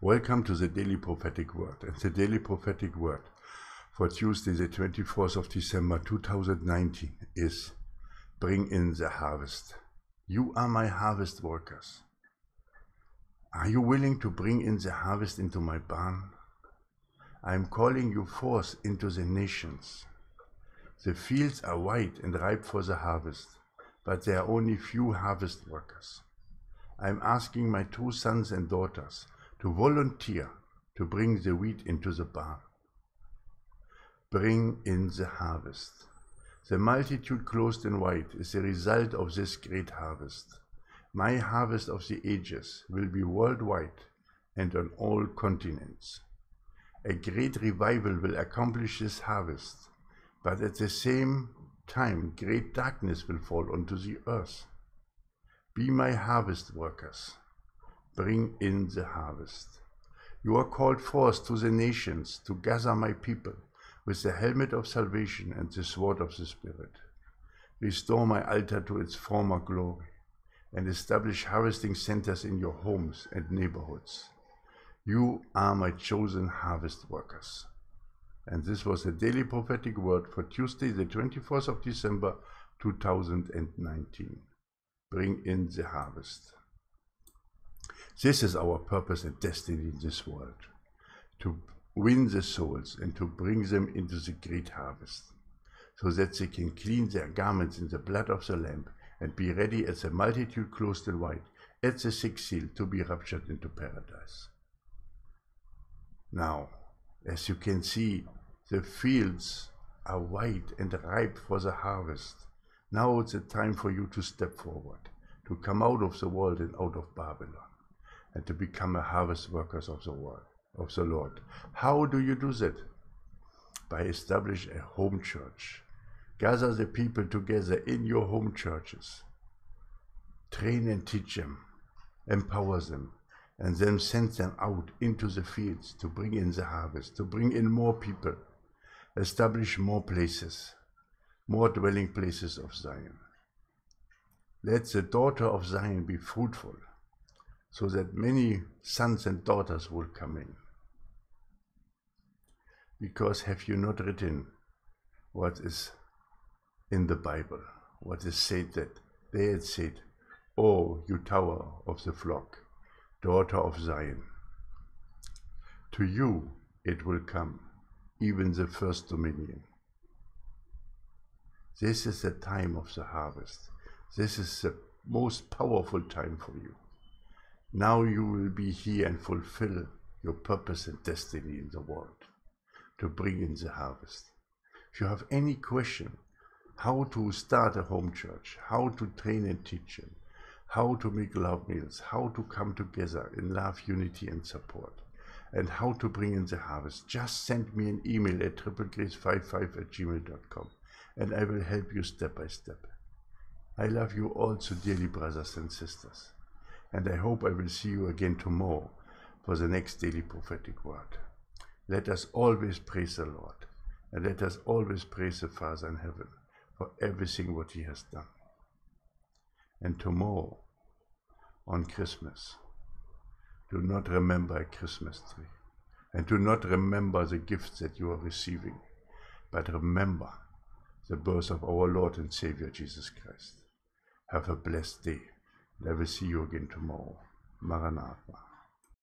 Welcome to the Daily Prophetic Word. And the Daily Prophetic Word for Tuesday, the 24th of December 2019 is Bring in the harvest. You are my harvest workers. Are you willing to bring in the harvest into my barn? I am calling you forth into the nations. The fields are white and ripe for the harvest, but there are only few harvest workers. I am asking my two sons and daughters to volunteer to bring the wheat into the barn. Bring in the harvest. The multitude clothed in white is the result of this great harvest. My harvest of the ages will be worldwide and on all continents. A great revival will accomplish this harvest, but at the same time, great darkness will fall onto the earth. Be my harvest workers bring in the harvest. You are called forth to the nations to gather my people with the helmet of salvation and the sword of the Spirit. Restore my altar to its former glory and establish harvesting centers in your homes and neighborhoods. You are my chosen harvest workers. And this was a daily prophetic word for Tuesday, the 24th of December 2019. Bring in the harvest. This is our purpose and destiny in this world to win the souls and to bring them into the great harvest, so that they can clean their garments in the blood of the Lamb and be ready as a multitude clothed in white at the sixth seal to be raptured into paradise. Now, as you can see, the fields are white and ripe for the harvest. Now it's a time for you to step forward, to come out of the world and out of Babylon and to become a harvest workers of the world, of the Lord. How do you do that? By establish a home church. Gather the people together in your home churches. Train and teach them, empower them, and then send them out into the fields to bring in the harvest, to bring in more people, establish more places, more dwelling places of Zion. Let the daughter of Zion be fruitful so that many sons and daughters will come in. Because have you not written what is in the Bible? What is said that they had said, Oh, you tower of the flock, daughter of Zion. To you it will come, even the first dominion. This is the time of the harvest. This is the most powerful time for you. Now you will be here and fulfill your purpose and destiny in the world to bring in the harvest. If you have any question, how to start a home church, how to train and teach them, how to make love meals, how to come together in love, unity, and support, and how to bring in the harvest, just send me an email at triplegrace55 at gmail.com and I will help you step by step. I love you all so dearly, brothers and sisters and I hope I will see you again tomorrow for the next daily prophetic word. Let us always praise the Lord, and let us always praise the Father in heaven for everything what he has done. And tomorrow, on Christmas, do not remember a Christmas tree, and do not remember the gifts that you are receiving, but remember the birth of our Lord and Savior Jesus Christ. Have a blessed day. Will see you again tomorrow. Maranatha.